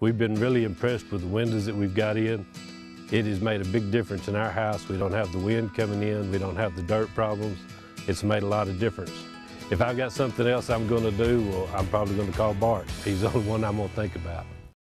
We've been really impressed with the windows that we've got in. It has made a big difference in our house. We don't have the wind coming in. We don't have the dirt problems. It's made a lot of difference. If I've got something else I'm going to do, well, I'm probably going to call Bart. He's the only one I'm going to think about.